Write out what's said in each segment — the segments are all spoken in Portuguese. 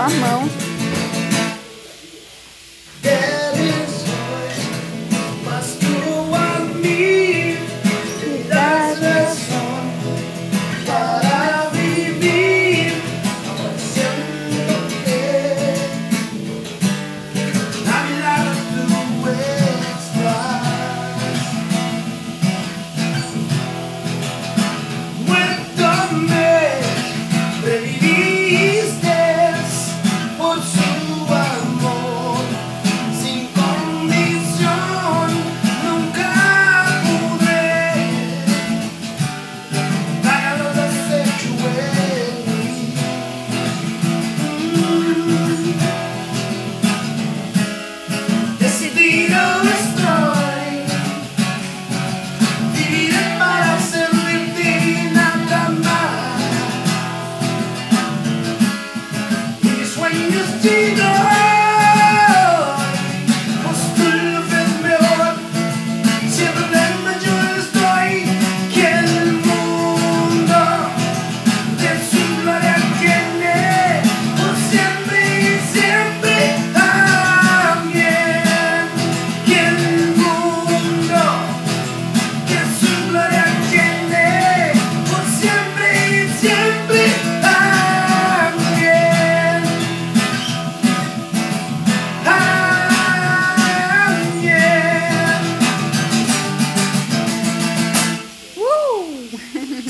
sua mão. you still.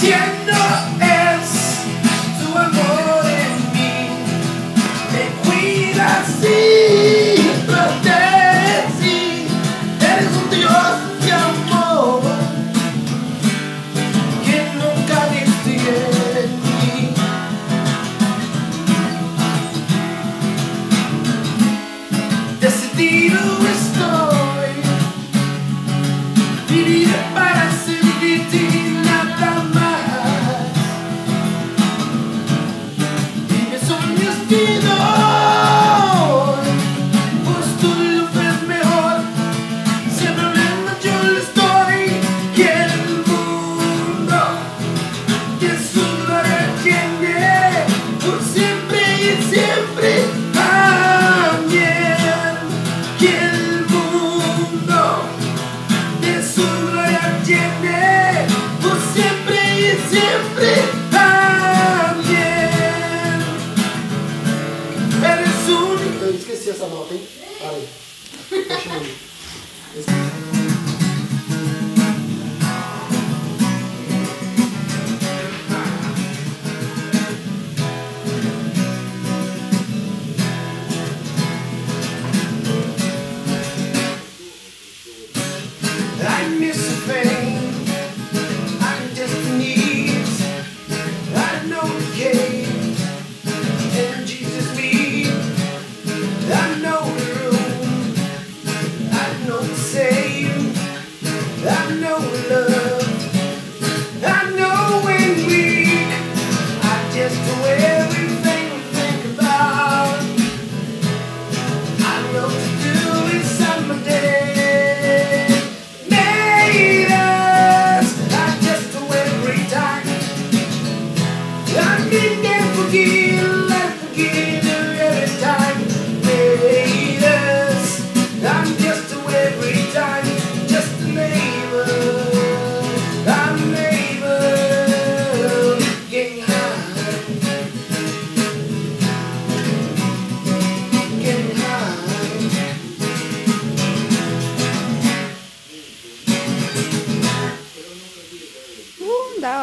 Sintiendo hein? Para have no love.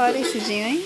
Hora esse dia, hein?